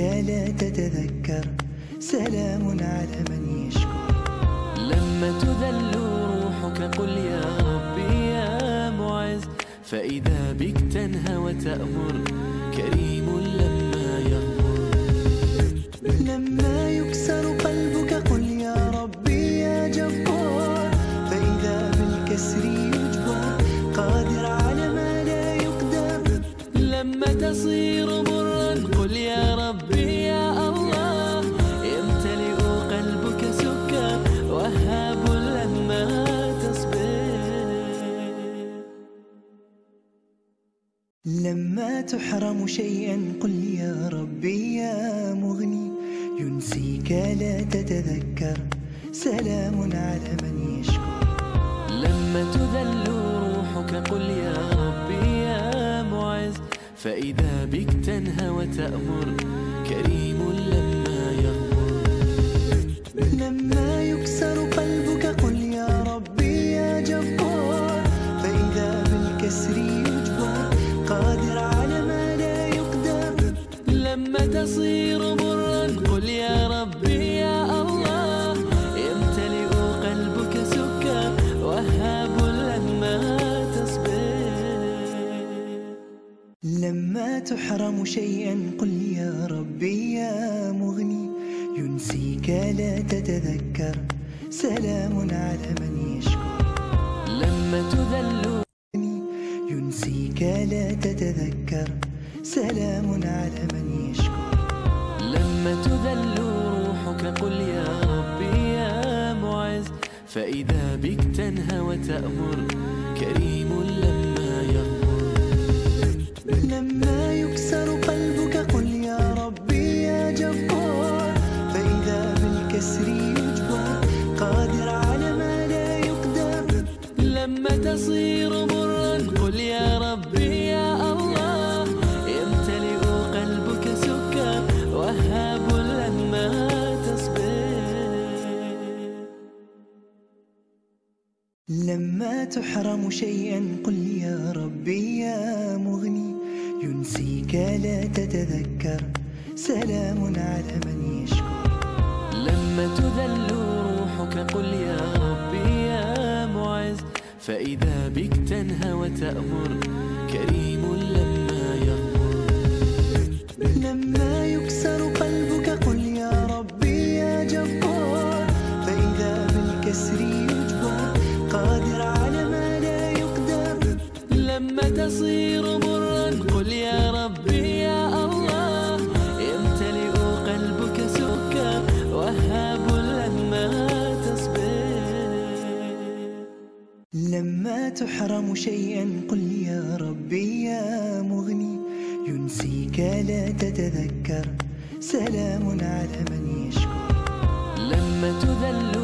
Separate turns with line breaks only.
لا تتذكر. سلام على من يشكر.
لما تذل روحك قل يا ربي يا معز فإذا بك تنهى وتأمر كريم
شيئا قل يا ربي يا مغني ينسيك لا تتذكر. سلام على من يشكر.
لما تذل روحك قل يا ربي يا معز فإذا بك تنهى وتأمر كريم
شيئا قل يا ربي يا مغني ينسيك لا تتذكر. سلام على من يشكر.
لما تذل
ينسيك لا تتذكر. سلام على من يشكر.
لما تذل روحك قل يا ربي يا معز. فإذا بك تنهى وتأمر كريم لما
بالكسر يجبر قادر على ما لا يقدر.
لما تصير مرا قل يا ربي يا الله يمتلئ قلبك سكر وهاب لما تصبر
لما تحرم شيئا قل يا ربي يا مغني ينسيك لا تتذكر. سلام على من يشكر
لما تذل روحك قل يا ربي يا معز. فإذا بك تنهى وتأمر كريم لما يغفر
لما يكسر قلبك قل يا ربي يا جبار. فإذا بالكسر يجبر قادر على ما لا يقدر.
لما تصير
لما تحرم شيئا قل يا ربي يا مغني ينسيك لا تتذكر. سلام على من يشكر.
لما تذل